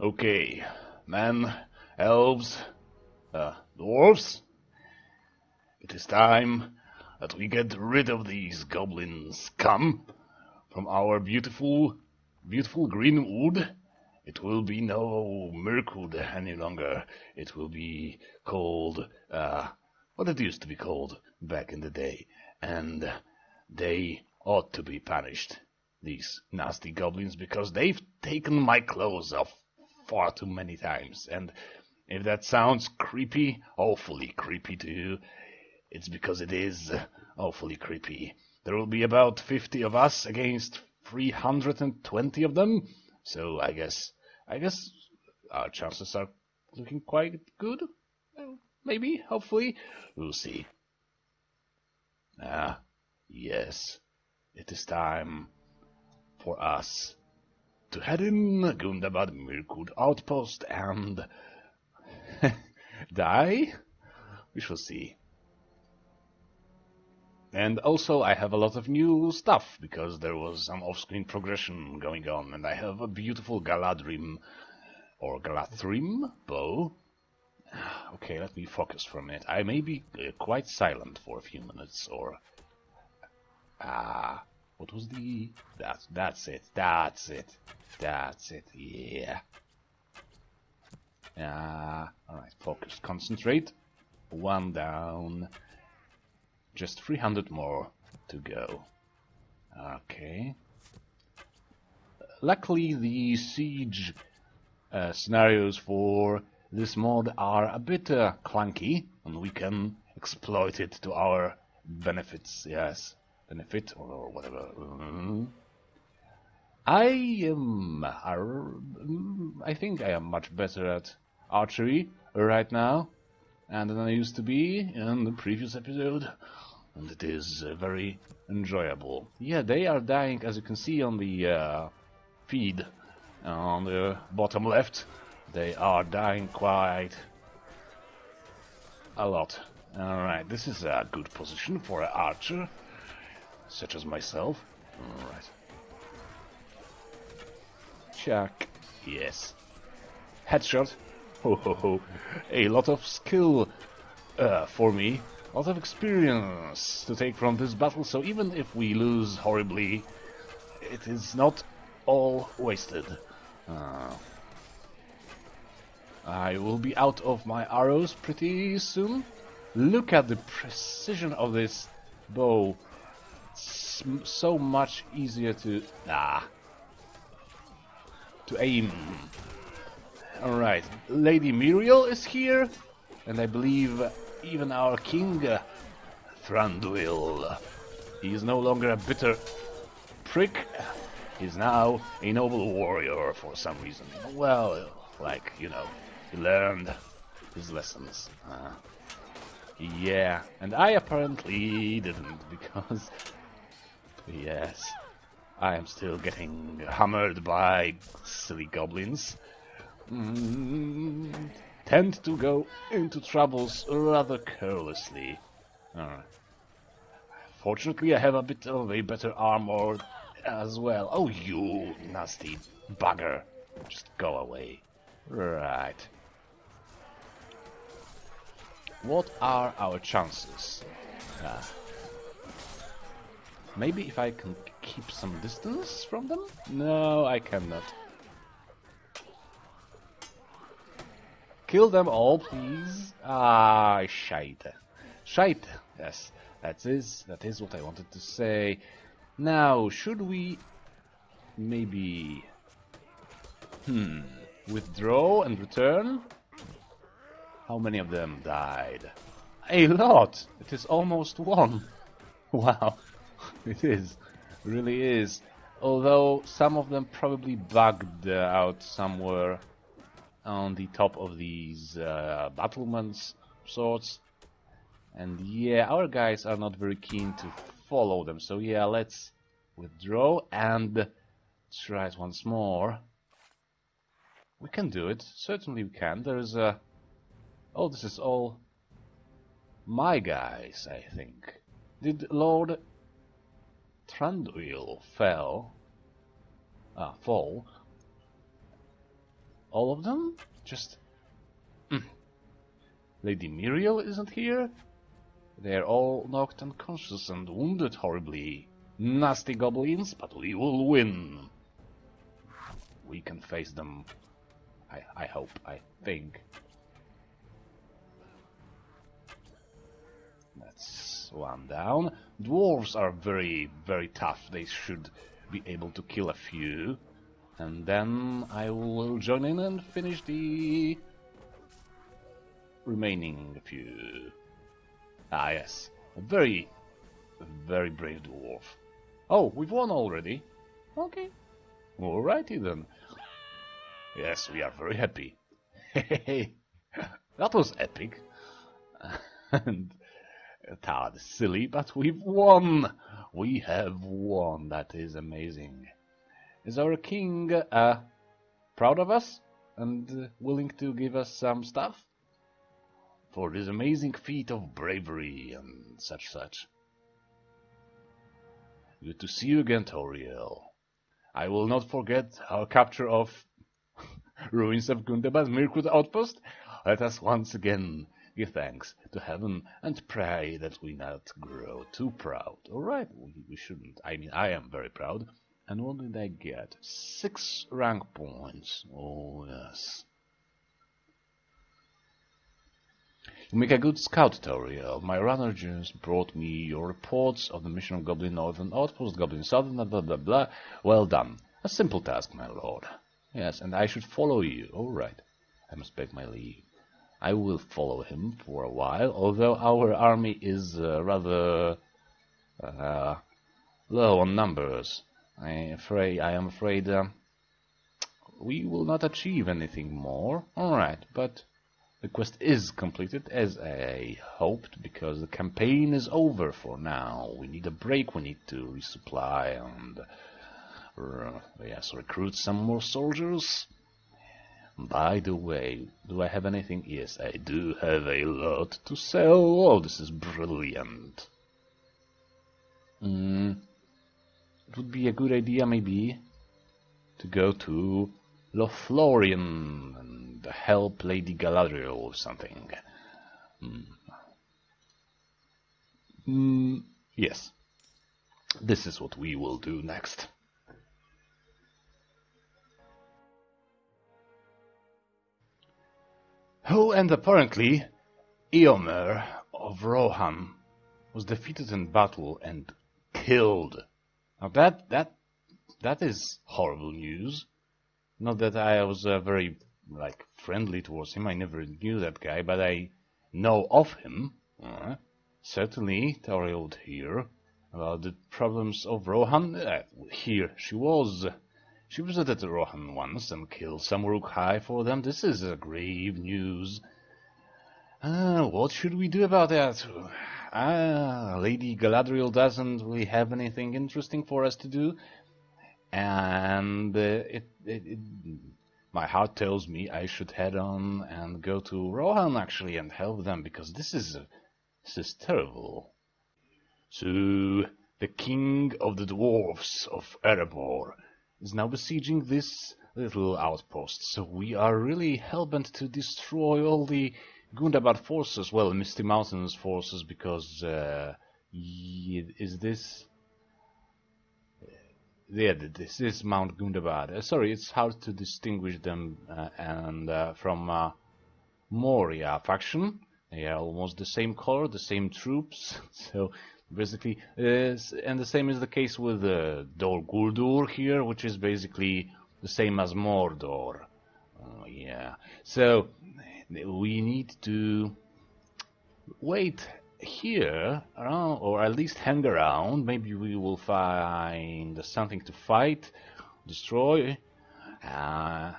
Okay, men, elves, uh, dwarves, it is time that we get rid of these goblin scum from our beautiful, beautiful green wood. It will be no Mirkwood any longer. It will be called, uh, what it used to be called back in the day. And they ought to be punished, these nasty goblins, because they've taken my clothes off far too many times. And if that sounds creepy, awfully creepy to you, it's because it is awfully creepy. There will be about 50 of us against 320 of them, so I guess, I guess our chances are looking quite good. Maybe, hopefully, we'll see. Ah, yes, it is time for us to in Gundabad Mirkwood outpost and die? We shall see. And also I have a lot of new stuff, because there was some off-screen progression going on, and I have a beautiful Galadrim, or Galathrim bow. Okay, let me focus for a minute. I may be uh, quite silent for a few minutes, or... Ah, what was the... That's, that's it, that's it, that's it, yeah. Ah, alright, focus, concentrate. One down. Just 300 more to go. Okay. Luckily, the siege uh, scenarios for this mod are a bit uh, clunky, and we can exploit it to our benefits. Yes, benefit or whatever. Mm. I am. I think I am much better at archery right now, and than I used to be in the previous episode and it is uh, very enjoyable. Yeah, they are dying, as you can see on the uh, feed on the bottom left. They are dying quite a lot. Alright, this is a good position for an archer, such as myself. Alright. Chuck. Yes. Headshot. Ho ho ho. A lot of skill uh, for me A lot of experience to take from this battle, so even if we lose horribly, it is not all wasted. Uh, I will be out of my arrows pretty soon. Look at the precision of this bow. So much easier to... Ah. To aim. Alright, Lady Muriel is here, and I believe even our king, uh, Thranduil. He is no longer a bitter prick. He's now a noble warrior for some reason. Well, like, you know, he learned his lessons. Uh, yeah, and I apparently didn't, because... Yes, I am still getting hammered by silly goblins. Mm, tend to go into troubles rather carelessly. Fortunately, I have a bit of a better armor as well. Oh, you nasty bugger. Just go away. Right. What are our chances? Ah. Maybe if I can keep some distance from them? No, I cannot. Kill them all, please. Ah, shite. Shite. Yes, that is that is what I wanted to say. Now, should we maybe hmm withdraw and return? How many of them died? A lot. It is almost one. Wow, it is, really is. Although some of them probably bugged out somewhere on the top of these uh, battlements sorts. And yeah, our guys are not very keen to follow them. So yeah, let's withdraw and try it once more. We can do it. Certainly we can. There's a... Oh, this is all my guys, I think. Did Lord Thranduil fell? Ah, fall all of them? Just... Mm. Lady Muriel isn't here? They're all knocked unconscious and wounded horribly. Nasty goblins, but we will win. We can face them. I, I hope, I think. One down. Dwarves are very, very tough. They should be able to kill a few. And then I will join in and finish the remaining few. Ah, yes. A very, very brave dwarf. Oh, we've won already. Okay. Alrighty then. Yes, we are very happy. Hey, that was epic. and tad silly, but we've won. We have won. That is amazing. Is our king uh, proud of us and uh, willing to give us some stuff? For this amazing feat of bravery and such such. Good to see you again, Tauriel. I will not forget our capture of ruins of Gundabad Mirkwood outpost. Let us once again give thanks to heaven and pray that we not grow too proud. Alright, we, we shouldn't. I mean, I am very proud. And what did I get? Six rank points. Oh, yes. You make a good scout, Tauriel. Uh, my runner just brought me your reports of the mission of Goblin Northern Outpost, Goblin Southern, blah, blah, blah, blah. Well done. A simple task, my lord. Yes, and I should follow you. All right. I must beg my leave. I will follow him for a while, although our army is uh, rather uh, low on numbers. I afraid I am afraid uh, we will not achieve anything more. Alright, but the quest is completed as I hoped because the campaign is over for now. We need a break, we need to resupply and uh, yes, recruit some more soldiers. By the way, do I have anything? Yes, I do have a lot to sell. Oh, this is brilliant. Mm it would be a good idea maybe to go to Lothlorien and help Lady Galadriel or something. Mm. Mm, yes. This is what we will do next. Oh, and apparently Eomer of Rohan was defeated in battle and killed now that that that is horrible news. Not that I was uh, very like friendly towards him. I never knew that guy, but I know of him. Uh, certainly, Tauriel would hear about the problems of Rohan. Uh, here she was. She visited Rohan once and killed some Uruk-hai for them. This is a grave news. Uh, what should we do about that? ah, Lady Galadriel doesn't really have anything interesting for us to do, and uh, it, it, it, my heart tells me I should head on and go to Rohan actually and help them because this is this is terrible. So the king of the dwarfs of Erebor is now besieging this little outpost. So we are really hellbent to destroy all the Gundabad forces, well, Misty Mountains forces, because uh, is this? Yeah, this is Mount Gundabad. Uh, sorry, it's hard to distinguish them uh, and uh, from uh, Moria faction. They are almost the same color, the same troops. so basically, uh, and the same is the case with uh, Dol Guldur here, which is basically the same as Mordor. Oh, yeah. So we need to wait here around, or at least hang around. Maybe we will find something to fight, destroy. Uh,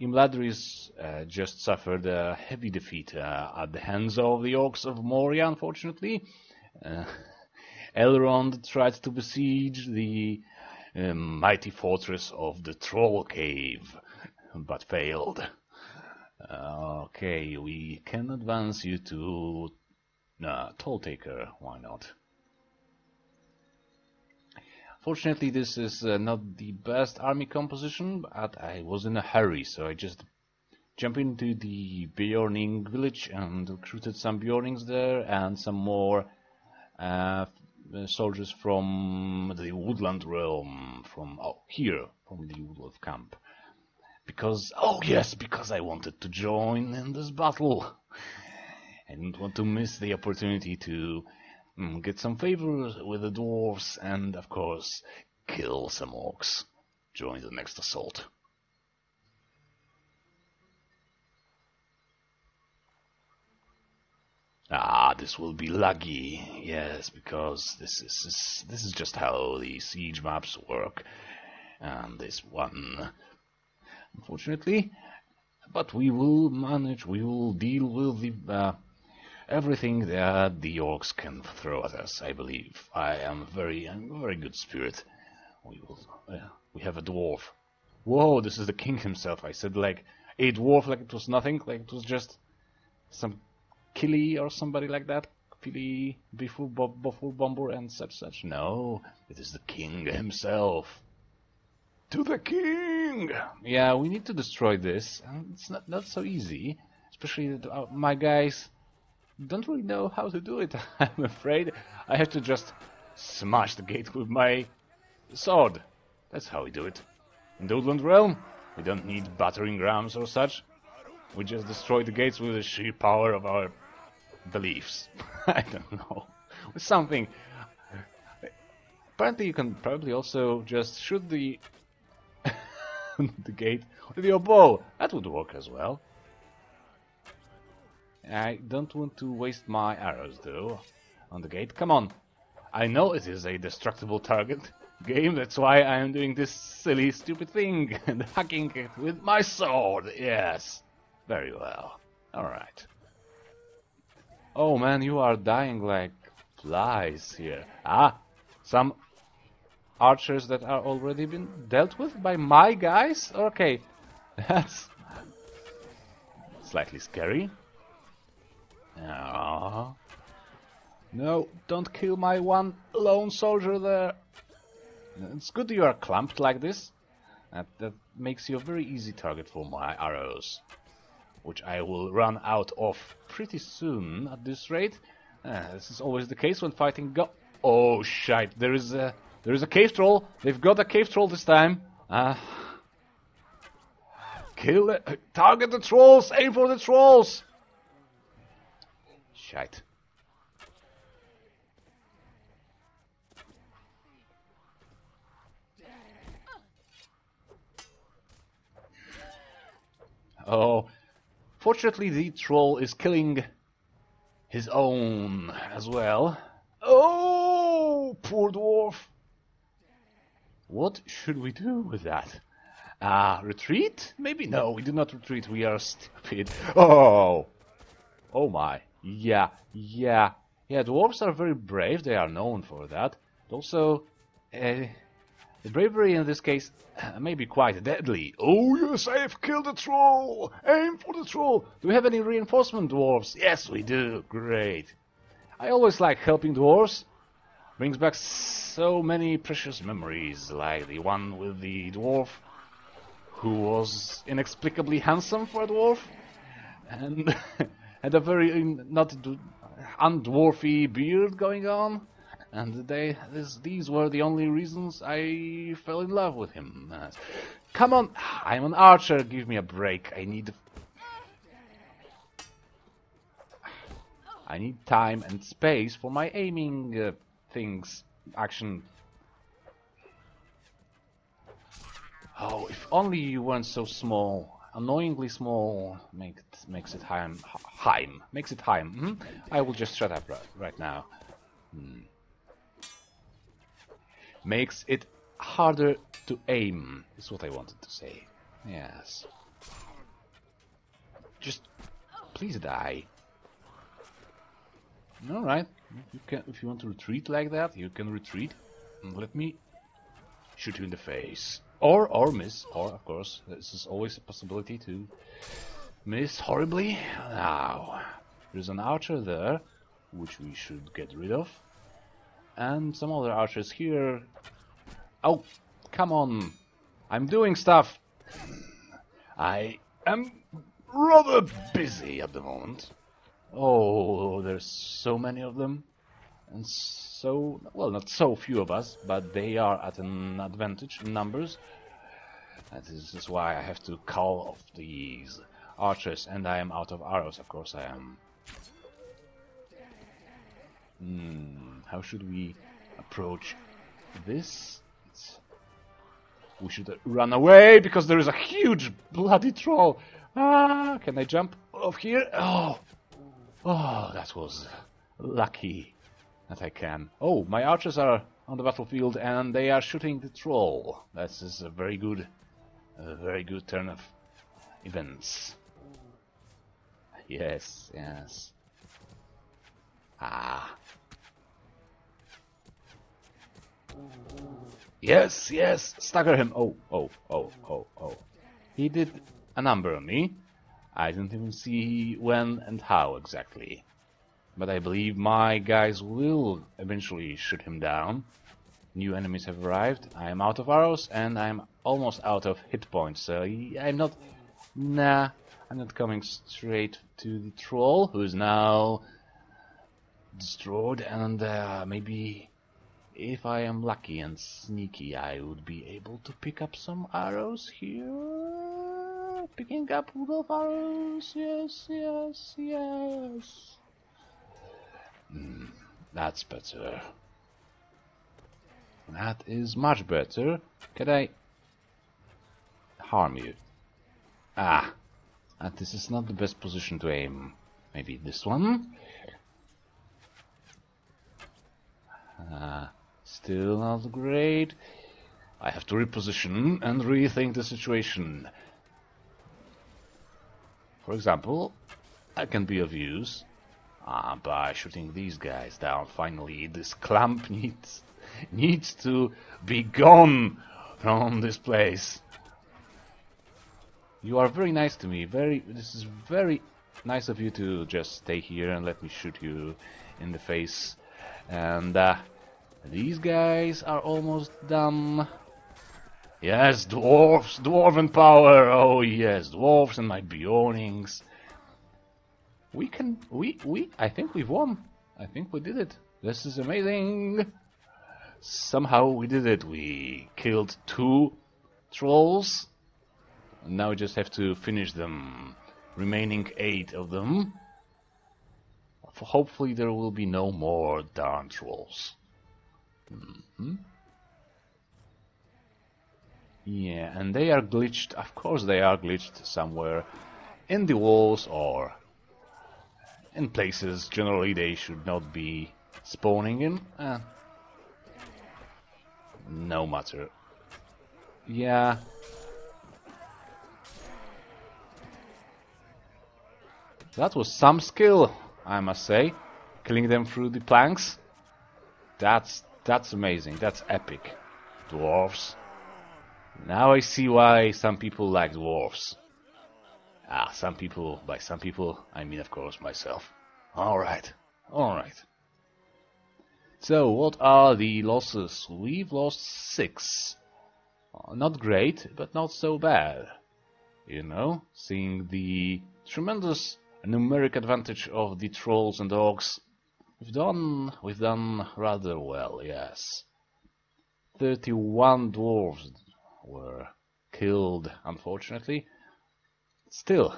Imladris uh, just suffered a heavy defeat uh, at the hands of the Orcs of Moria, unfortunately. Uh, Elrond tried to besiege the um, mighty fortress of the Troll Cave, but failed. Okay, we can advance you to uh, Toll Taker, why not? Fortunately, this is uh, not the best army composition, but I was in a hurry, so I just jump into the Beorning village and recruited some Beornings there and some more uh, soldiers from the Woodland realm, from oh, here, from the Woodland camp. Because, oh yes, because I wanted to join in this battle. I didn't want to miss the opportunity to mm, get some favors with the dwarves and, of course, kill some orcs. Join the next assault. Ah, this will be lucky. Yes, because this is this is just how the siege maps work. And this one, unfortunately, but we will manage. We will deal with the uh, everything that the orcs can throw at us. I believe. I am very, I'm very good spirit. We will. Uh, we have a dwarf. Whoa, this is the king himself. I said like a dwarf, like it was nothing, like it was just some Kili or somebody like that. Kili, Bifur, Bofur, Bombur, and such such. No, it is the king himself. To the king! Yeah, we need to destroy this. And it's not, not so easy. Especially uh, my guys don't really know how to do it. I'm afraid I have to just smash the gate with my sword. That's how we do it. In the Woodland Realm, we don't need battering rams or such. We just destroy the gates with the sheer power of our beliefs. I don't know. Something. Apparently you can probably also just shoot the the gate with your bow. That would work as well. I don't want to waste my arrows though on the gate. Come on. I know it is a destructible target game, that's why I am doing this silly stupid thing and hacking it with my sword. Yes. Very well. Alright. Oh man, you are dying like flies here. Ah, some archers that are already been dealt with by my guys? Okay, that's slightly scary. Ah. No, don't kill my one lone soldier there. It's good you are clumped like this. That, that makes you a very easy target for my arrows which I will run out of pretty soon at this rate. Uh, this is always the case when fighting go- Oh shite, there is a there is a cave troll. They've got a cave troll this time. Uh, kill it. Target the trolls. Aim for the trolls. Shite. Oh, Fortunately, the troll is killing his own as well. Oh, poor dwarf. What should we do with that? Ah, uh, retreat? Maybe no, we do not retreat, we are stupid. Oh! Oh my. Yeah, yeah. Yeah, dwarves are very brave, they are known for that. Also, uh, the bravery in this case uh, may be quite deadly. Oh yes, I have killed a troll! Aim for the troll! Do we have any reinforcement dwarves? Yes, we do. Great. I always like helping dwarves. Brings back so many precious memories, like the one with the dwarf who was inexplicably handsome for a dwarf and had a very not undwarfy beard going on. And they, this, these were the only reasons I fell in love with him. Uh, come on, I'm an archer, give me a break. I need... I need time and space for my aiming uh, things, action. Oh, if only you weren't so small. Annoyingly small make it, makes it Heim. Heim. Makes it Heim. Mm -hmm. I will just shut up right, now. Hmm makes it harder to aim, is what I wanted to say. Yes. Just please die. Alright, you can if you want to retreat like that, you can retreat. Let me shoot you in the face. Or or miss, or of course, this is always a possibility to miss horribly. Now there's an archer there, which we should get rid of and some other archers here. Oh, come on. I'm doing stuff. I am rather busy at the moment. Oh, there's so many of them. And so, well, not so few of us, but they are at an advantage in numbers. And this is why I have to call off these archers, and I am out of arrows, of course I am. Hmm, how should we approach this? We should run away because there is a huge bloody troll. Ah, can I jump off here? Oh, oh, that was lucky that I can. Oh, my archers are on the battlefield and they are shooting the troll. That is a very good, a very good turn of events. Yes, yes. Yes, yes, stagger him. Oh, oh, oh, oh, oh. He did a number on me. I didn't even see when and how exactly. But I believe my guys will eventually shoot him down. New enemies have arrived. I am out of arrows and I'm almost out of hit points. So I'm not... Nah, I'm not coming straight to the troll, who is now destroyed and uh, maybe if I am lucky and sneaky, I would be able to pick up some arrows here. Picking up Rudolph arrows. Yes, yes, yes. Mm, that's better. That is much better. Can I harm you? Ah, this is not the best position to aim. Maybe this one? Uh, Still not great. I have to reposition and rethink the situation. For example, I can be of use uh, by shooting these guys down. Finally, this clump needs needs to be gone from this place. You are very nice to me. Very. This is very nice of you to just stay here and let me shoot you in the face. And uh, these guys are almost dumb. Yes, dwarfs, dwarven power. Oh yes, dwarfs and my Beornings. We can, we, we, I think we've won. I think we did it. This is amazing. Somehow we did it. We killed two trolls. Now we just have to finish them. Remaining eight of them. Hopefully there will be no more darn trolls. Mm -hmm. Yeah, and they are glitched. Of course, they are glitched somewhere in the walls or in places generally they should not be spawning in. Uh, no matter. Yeah. That was some skill, I must say. Killing them through the planks. That's that's amazing. That's epic. Dwarves. Now I see why some people like dwarves. Ah, some people, by some people, I mean of course myself. Alright, alright. So, what are the losses? We've lost six. Uh, not great, but not so bad. You know, seeing the tremendous numeric advantage of the trolls and dogs We've done we've done rather well, yes. Thirty-one dwarves were killed, unfortunately. Still,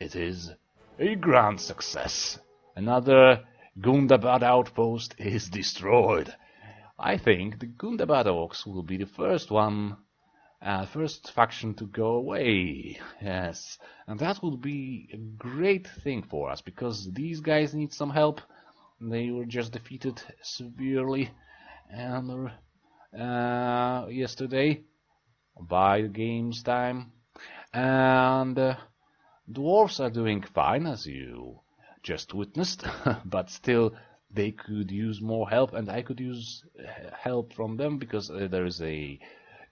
it is a grand success. Another Gundabad outpost is destroyed. I think the Gundabad orcs will be the first one, uh, first faction to go away. Yes, and that will be a great thing for us because these guys need some help they were just defeated severely and uh, yesterday by game's time. And uh, dwarves are doing fine, as you just witnessed, but still they could use more help, and I could use uh, help from them because uh, there is a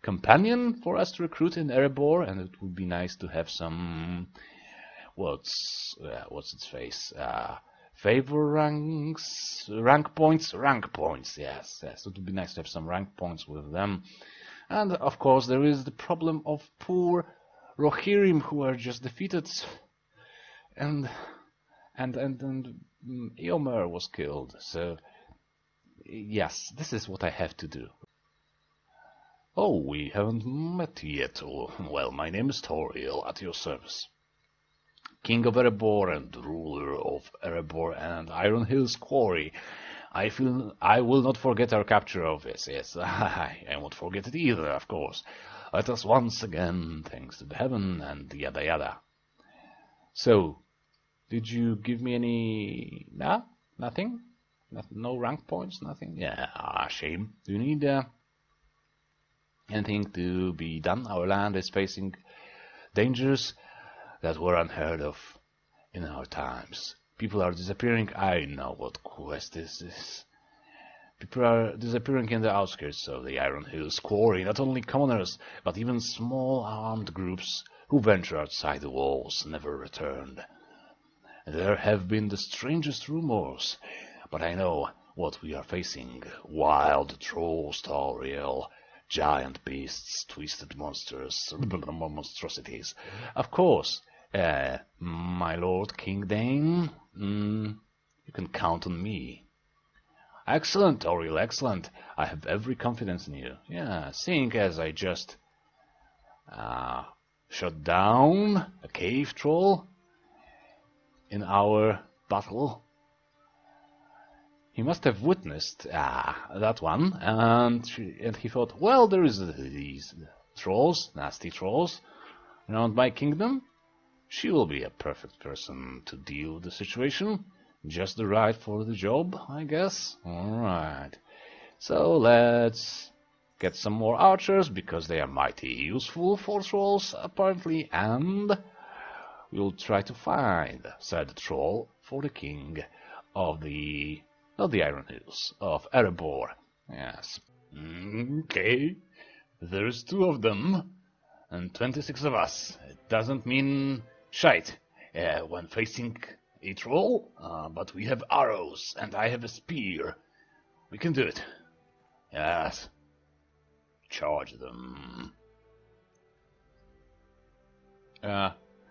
companion for us to recruit in Erebor, and it would be nice to have some what's uh, what's its face uh, favor ranks, rank points, rank points, yes, yes, it would be nice to have some rank points with them. And of course there is the problem of poor Rohirrim who are just defeated and and and and mm, Eomer was killed. So yes, this is what I have to do. Oh, we haven't met yet. Oh, well, my name is Tauriel, at your service. King of Erebor and ruler of Erebor and Iron Hills Quarry. I feel I will not forget our capture of this. Yes, I, won't forget it either, of course. Let us once again, thanks to the heaven and yada yada. So, did you give me any... Nah? Nothing? No rank points? Nothing? Yeah, ah, shame. Do you need uh, anything to be done? Our land is facing dangers that were unheard of in our times. People are disappearing. I know what quest this is. People are disappearing in the outskirts of the Iron Hills quarry. Not only commoners, but even small armed groups who venture outside the walls never returned. There have been the strangest rumors, but I know what we are facing. Wild trolls, Tauriel, giant beasts, twisted monsters, monstrosities. Of course, uh, my lord King Dain, mm, you can count on me. Excellent, Tauriel, excellent. I have every confidence in you. Yeah, seeing as I just uh, shut down a cave troll in our battle. He must have witnessed ah, that one, and, she, and he thought, well, there is these trolls, nasty trolls, around my kingdom. She will be a perfect person to deal with the situation. Just the right for the job, I guess. Alright. So let's get some more archers, because they are mighty useful for trolls, apparently, and we'll try to find said troll for the king of the of the Iron Hills of Erebor. Yes. Okay. There's two of them and 26 of us. It doesn't mean shite uh, when facing a troll, uh, but we have arrows and I have a spear. We can do it. Yes. Charge them. Uh,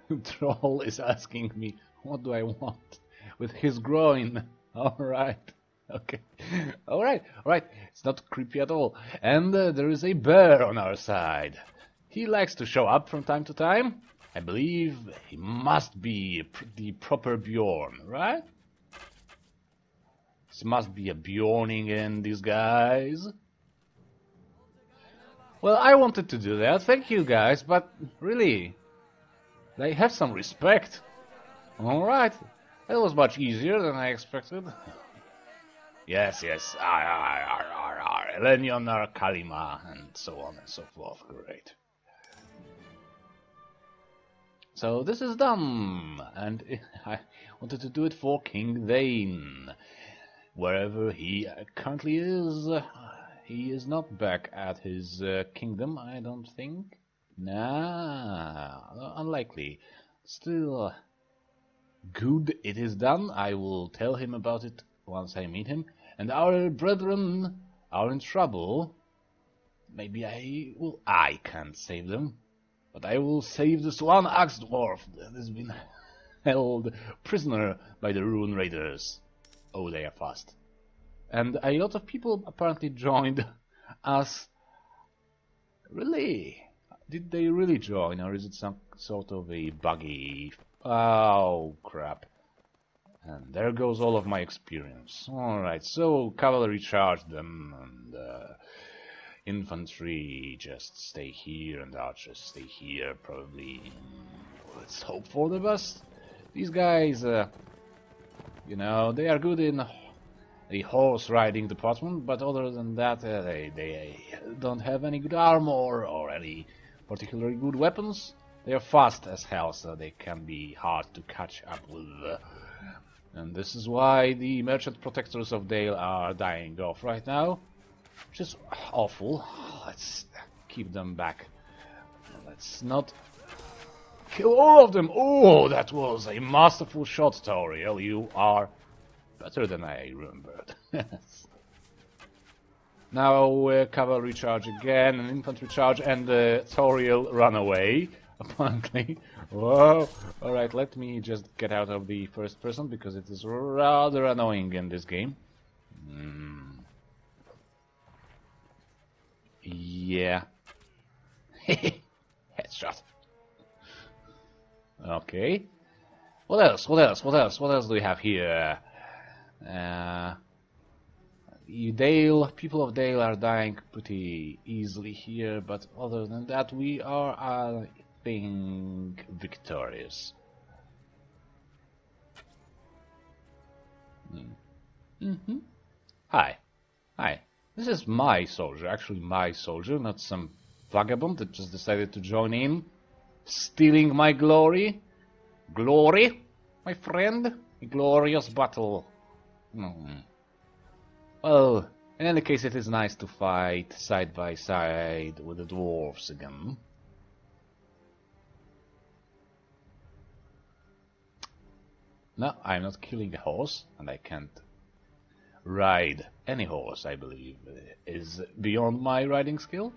Troll is asking me, what do I want? With his groin. Alright. Okay. Alright, alright. It's not creepy at all. And uh, there is a bear on our side. He likes to show up from time to time. I believe he must be the proper Beorn, right? This must be a Beorning in disguise. Well, I wanted to do that, thank you guys, but really, they have some respect. Alright, that was much easier than I expected. Yes, yes, ar, ar, ar, ar, ar, Elenion, ar, Kalima, and so on and so forth. Great. So this is done, and I wanted to do it for King Dain. Wherever he currently is, he is not back at his uh, kingdom, I don't think. Nah, unlikely. Still, good it is done. I will tell him about it once I meet him. And our brethren are in trouble. Maybe I will. I can't save them, but I will save this one axe dwarf that has been held prisoner by the Ruin Raiders. Oh, they are fast. And a lot of people apparently joined us. Really? Did they really join, or is it some sort of a buggy... Oh, crap. And there goes all of my experience. Alright, so cavalry charge them, and uh, infantry just stay here, and archers stay here, probably. Let's hope for the best. These guys, uh, you know, they are good in the horse riding department, but other than that, uh, they, they don't have any good armor or any particularly good weapons. They are fast as hell, so they can be hard to catch up with. And this is why the merchant protectors of Dale are dying off right now. Which is awful. Let's keep them back. Let's not kill all of them. Oh, that was a masterful shot, Tauriel. You are better than I remembered. Now uh, cavalry charge again, an infantry charge, and the uh, Tauriel run away. apparently. Whoa! Alright, let me just get out of the first person because it is rather annoying in this game. Mm. Yeah. Headshot. Okay. What else? What else? What else? What else do we have here? Uh, Dale, people of Dale are dying pretty easily here, but other than that, we are, I think, victorious. Mm. Mm -hmm. Hi. Hi. This is my soldier, actually my soldier, not some vagabond that just decided to join in, stealing my glory. Glory, my friend? A glorious battle. Mm. Well, in any case, it is nice to fight side by side with the dwarves again. No, I'm not killing a horse, and I can't ride any horse, I believe, is beyond my riding skill.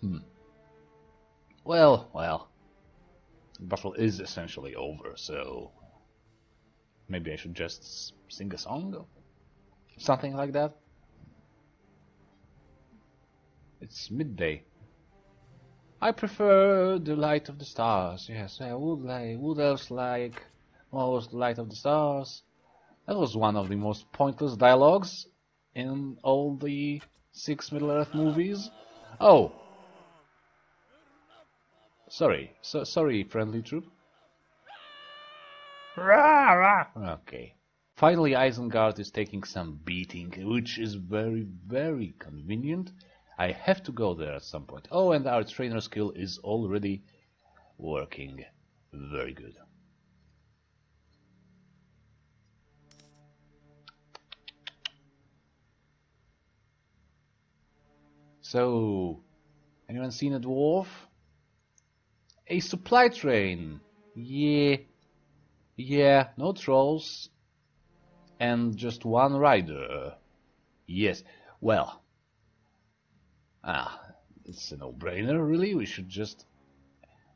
Hmm. Well, well, the battle is essentially over, so maybe I should just sing a song? Something like that? It's midday. I prefer the light of the stars. Yes, I would like, would else like most light of the stars. That was one of the most pointless dialogues in all the six Middle-earth movies. Oh! Sorry, so, sorry, friendly troop. Okay. Finally, Isengard is taking some beating, which is very, very convenient. I have to go there at some point. Oh, and our trainer skill is already working very good. So, anyone seen a dwarf? A supply train. Yeah. Yeah, no trolls. And just one rider. Yes. Well. Ah, it's a no-brainer, really. We should just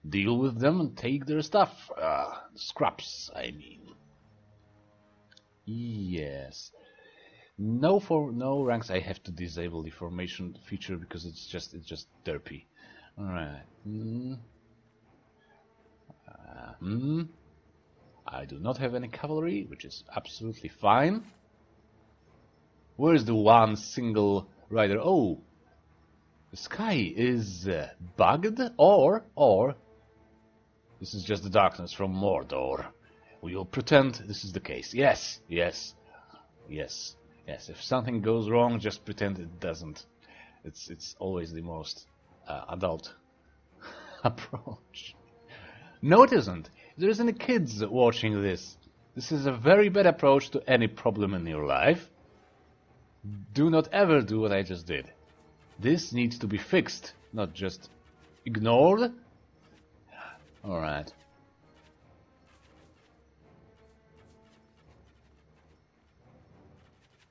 deal with them and take their stuff. Uh, scraps, I mean. Yes. No for no ranks. I have to disable the formation feature because it's just it's just derpy. All right. Mm. Uh, mm. I do not have any cavalry, which is absolutely fine. Where is the one single rider? Oh, the sky is uh, bugged, or or this is just the darkness from Mordor. We will pretend this is the case. Yes, yes, yes. Yes, if something goes wrong, just pretend it doesn't. It's it's always the most uh, adult approach. No, it isn't. There isn't kids watching this, this is a very bad approach to any problem in your life. Do not ever do what I just did. This needs to be fixed, not just ignored. Alright.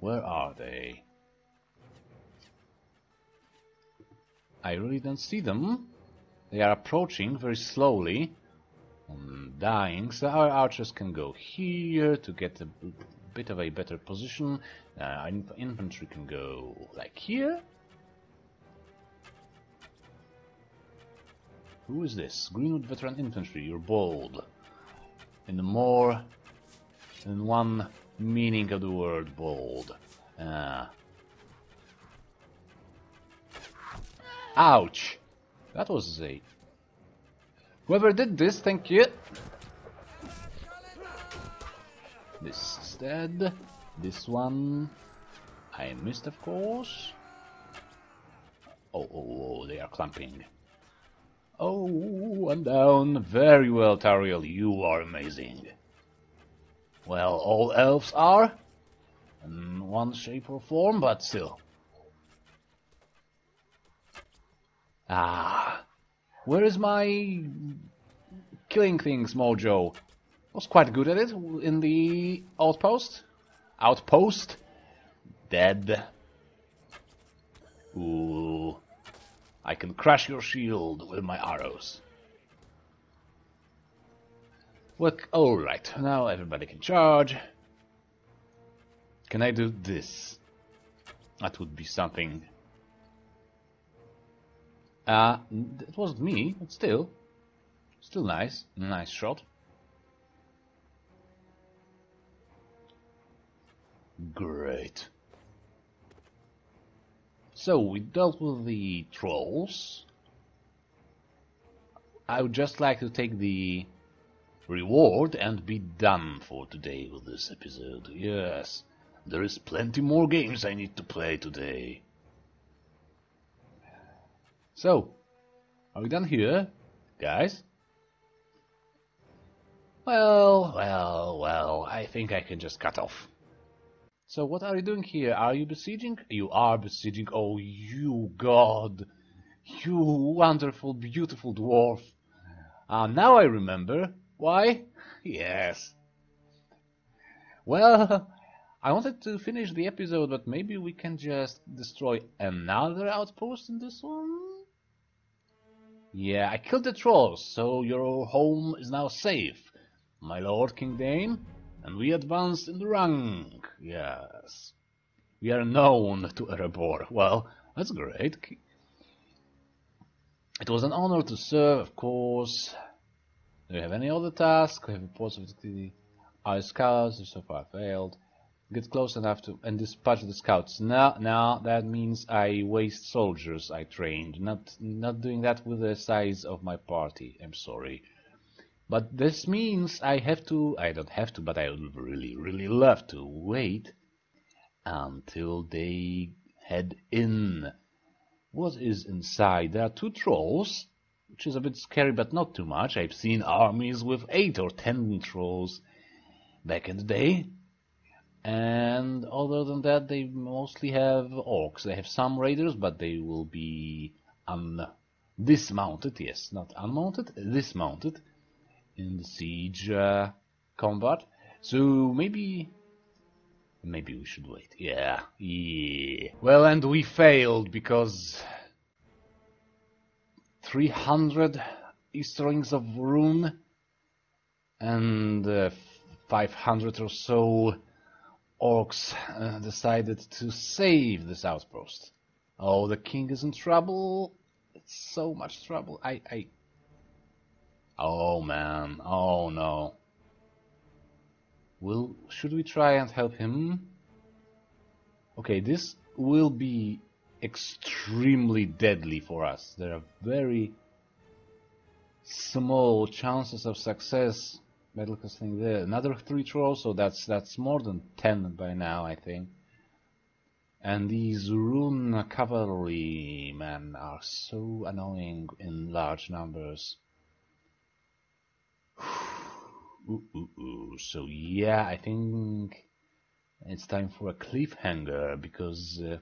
Where are they? I really don't see them. They are approaching very slowly. I'm dying, so our archers can go here to get a bit of a better position. Uh, infantry can go like here. Who is this? Greenwood Veteran Infantry, you're bold. In more than one meaning of the word bold. Uh. Ouch! That was a... Whoever did this, thank you! This is dead. This one... I missed, of course. Oh, oh, oh, they are clumping. Oh, I'm down. Very well, Tauriel, you are amazing. Well, all elves are, in one shape or form, but still. Ah, where is my killing things mojo? Was quite good at it in the outpost. Outpost, dead. Ooh, I can crush your shield with my arrows. Well, alright, now everybody can charge. Can I do this? That would be something. Uh, it wasn't me, but still. Still nice. Nice shot. Great. So, we dealt with the trolls. I would just like to take the reward and be done for today with this episode. Yes, there is plenty more games I need to play today. So, are we done here, guys? Well, well, well, I think I can just cut off. So what are you doing here? Are you besieging? You are besieging. Oh, you god. You wonderful, beautiful dwarf. Ah, uh, now I remember. Why? Yes. Well, I wanted to finish the episode, but maybe we can just destroy another outpost in this one? Yeah, I killed the trolls, so your home is now safe, my lord King Dain, and we advanced in the rank, yes. We are known to Erebor. Well, that's great. It was an honor to serve, of course. Do we have any other task? We have reports of the our scouts so far failed. Get close enough to and dispatch the scouts. Now, now that means I waste soldiers I trained. Not, not doing that with the size of my party. I'm sorry, but this means I have to. I don't have to, but I would really, really love to wait until they head in. What is inside? There are two trolls which is a bit scary, but not too much. I've seen armies with eight or ten trolls back in the day. And other than that, they mostly have orcs. They have some raiders, but they will be un dismounted. Yes, not unmounted, dismounted in the siege uh, combat. So maybe maybe we should wait. Yeah, yeah. Well, and we failed because 300 Easterlings of Rhun and uh, 500 or so orcs uh, decided to save this outpost. Oh, the king is in trouble. It's so much trouble. I, I... Oh man, oh no. Will, should we try and help him? Okay, this will be extremely deadly for us. There are very small chances of success. Metal casting there. Another three trolls, so that's that's more than ten by now, I think. And these Rhun cavalry men are so annoying in large numbers. ooh, ooh, ooh. So yeah, I think it's time for a cliffhanger because. Uh,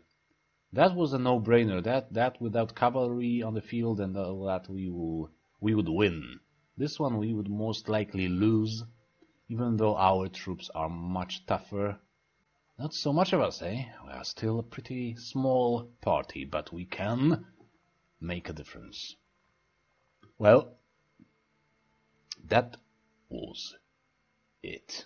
that was a no-brainer. That that without cavalry on the field and all that we will we would win. This one we would most likely lose, even though our troops are much tougher. Not so much of us, eh? We are still a pretty small party, but we can make a difference. Well, that was it.